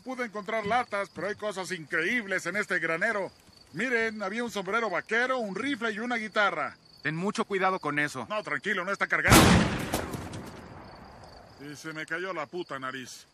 pude encontrar latas, pero hay cosas increíbles en este granero. Miren, había un sombrero vaquero, un rifle y una guitarra. Ten mucho cuidado con eso. No, tranquilo, no está cargado. Y se me cayó la puta nariz.